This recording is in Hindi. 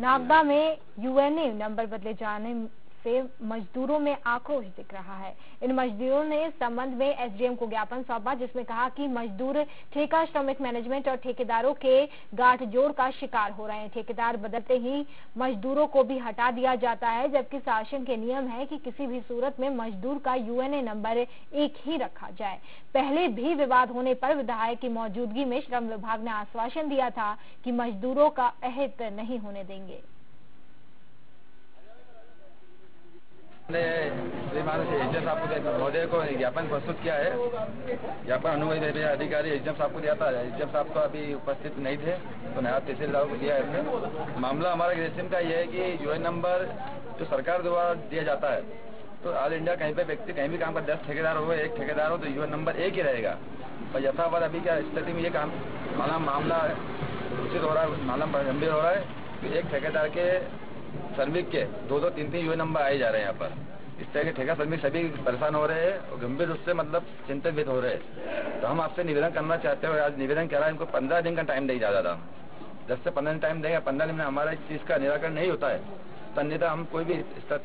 नागदा में यूएनए नंबर बदले जाने से मजदूरों में आक्रोश दिख रहा है। इन मजदूरों ने इस संबंध में एसडीएम को ज्ञापन सौंपा, जिसमें कहा कि मजदूर ठेका, श्रमिक मैनेजमेंट और ठेकेदारों के गाठजोड़ का शिकार हो रहे हैं। ठेकेदार बदलते ही मजदूरों को भी हटा दिया जाता है, जबकि शासन के नियम है कि किसी भी सूरत में मजदूर का यूएनए नंबर एक ही रखा जाए। पहले भी विवाद होने पर विधायक की मौजूदगी में श्रम विभाग ने आश्वासन दिया था कि मजदूरों का अहित नहीं होने देंगे। श्रीमान एजेंट साहब को महोदय को ज्ञापन प्रस्तुत किया है। ज्ञापन अनुमति अधिकारी एजेंट साहब को दिया था। एजेंट साहब तो अभी उपस्थित नहीं थे तो नया तहसीलदार को दिया है मामला हमारा रेसिम का यह है कि यूएन नंबर जो सरकार द्वारा दिया जाता है तो ऑल इंडिया कहीं पे व्यक्ति कहीं भी काम कर, दस ठेकेदार हो एक ठेकेदार हो तो यूएन नंबर एक ही रहेगा। और यथावत अभी क्या स्थिति में ये काम माना मामला उचित हो रहा है, मामला गंभीर हो रहा है एक ठेकेदार के श्रमिक के, दो दो, तीन तीन यूए नंबर आए जा रहे हैं यहाँ पर। इस तरह के ठेका श्रमिक सभी परेशान हो रहे हैं और गंभीर रूप से मतलब चिंतित भी हो रहे हैं। तो हम आपसे निवेदन करना चाहते हैं आज निवेदन कह रहा है, इनको पंद्रह दिन का टाइम दे ज़्यादा था दस से पंद्रह दिन टाइम देगा, पंद्रह दिन में हमारा इस चीज़ का निराकरण नहीं होता है। तो हम कोई भी